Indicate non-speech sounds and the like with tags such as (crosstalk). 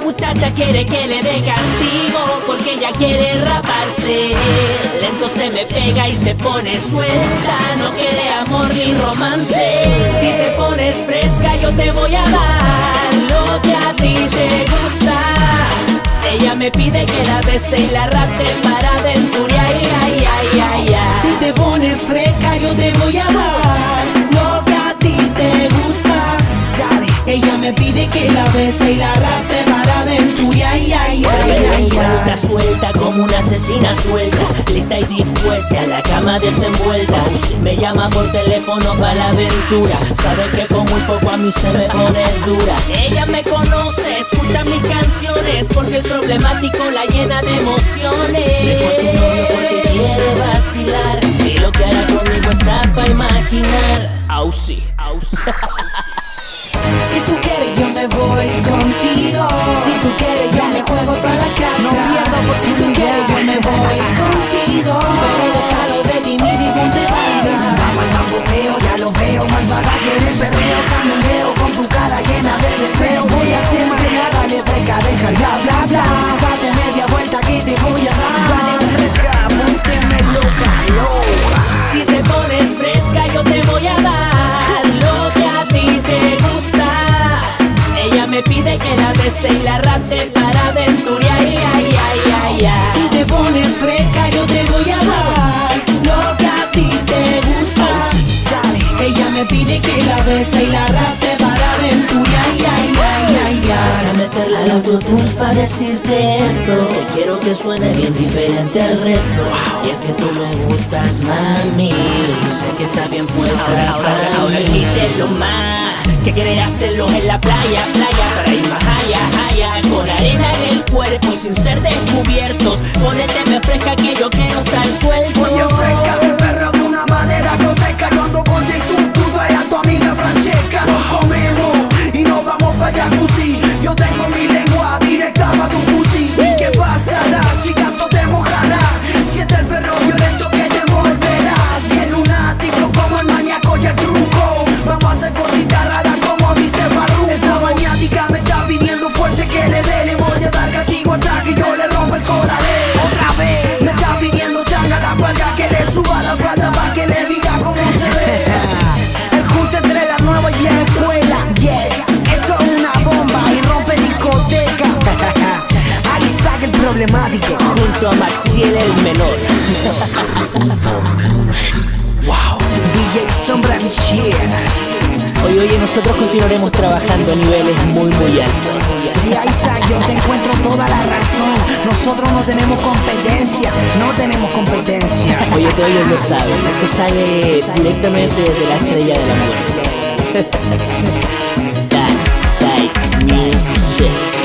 muchacha quiere que le dé castigo porque ella quiere raparse. Lento se me pega y se pone suelta, no quiere amor ni romance. Si te pones fresca yo te voy a dar lo que a ti te gusta. Ella me pide que la bese y la raste para aventurar. Ay, ay, ay, ay. Si te pones fresca yo te voy a dar lo que a ti te gusta. Ella me pide que la bese y la raste para aventurar. Ay, ay, ay, ay, Suelta, suelta como una asesina suelta. Lista y dispuesta, a la cama desenvuelta. Me llama por teléfono para la aventura. Sabe que con muy poco a mí se me pone dura. Ella me conoce, escucha mis canciones Porque el problemático la llena de emociones. Dejó a su novio porque quiere vacilar Y lo que hará conmigo está para imaginar. Au sí, au sí. Si tú quieres y la raste para aventurar. Ay, ay, ay, ay, ay. Si te pones fresca yo te voy a dar lo que a ti te gusta. Dale, ella me pide que la bese y la raste para aventurar. Ay, ay, ay, ay, Para ay. meterle al autotune para decirte esto Que quiero que suene bien diferente al resto Y es que tú me gustas, mami Sé que está bien puesta Ahora, ahora, ahora quítelo más Que quiere hacerlo en la playa, playa Para ir más sin ser descubiertos problemático junto a Maxiel el menor. (laughs) wow, DJ Sombra Michelle. Hoy, oye, nosotros continuaremos trabajando a niveles muy, muy altos. Sí, Isaac, yo te encuentro toda la razón. Nosotros no tenemos competencia, no tenemos competencia. (laughs) Oye, todos ellos lo saben. Esto sale directamente desde la estrella de la muerte. (laughs) That side music.